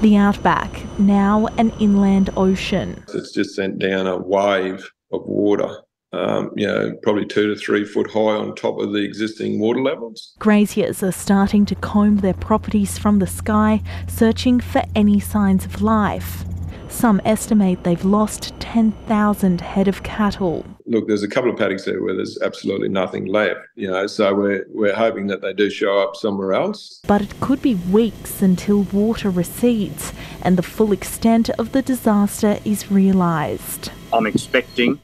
The outback, now an inland ocean. It's just sent down a wave of water, um, you know, probably two to three foot high on top of the existing water levels. Graziers are starting to comb their properties from the sky, searching for any signs of life. Some estimate they've lost 10,000 head of cattle. Look, there's a couple of paddocks there where there's absolutely nothing left, you know, so we're, we're hoping that they do show up somewhere else. But it could be weeks until water recedes and the full extent of the disaster is realised. I'm expecting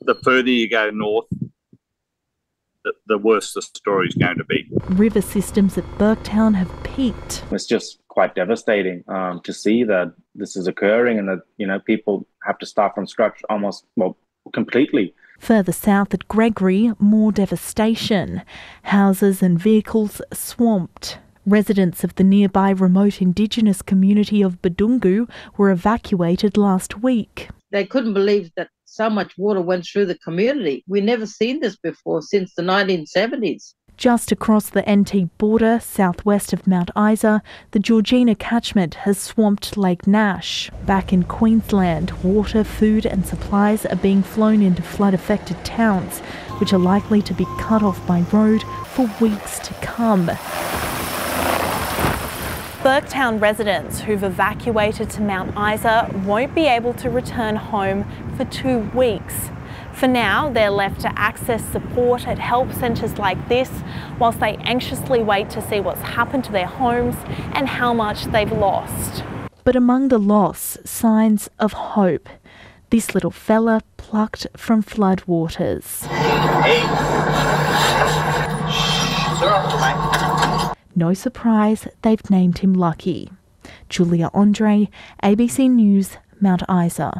the further you go north, the, the worse the story is going to be. River systems at Burketown have peaked. It's just quite devastating um, to see that this is occurring and that you know people have to start from scratch almost well completely. Further south at Gregory, more devastation. Houses and vehicles swamped. Residents of the nearby remote Indigenous community of Doomadgee were evacuated last week. They couldn't believe that so much water went through the community. We never seen this before since the 1970s. Just across the NT border, southwest of Mount Isa, the Georgina catchment has swamped Lake Nash. Back in Queensland, water, food, and supplies are being flown into flood affected towns, which are likely to be cut off by road for weeks to come. Burketown residents who've evacuated to Mount Isa won't be able to return home for two weeks. For now, they're left to access support at help centres like this whilst they anxiously wait to see what's happened to their homes and how much they've lost. But among the loss, signs of hope. This little fella plucked from flood waters. No surprise, they've named him Lucky. Julia Andre, ABC News, Mount Isa.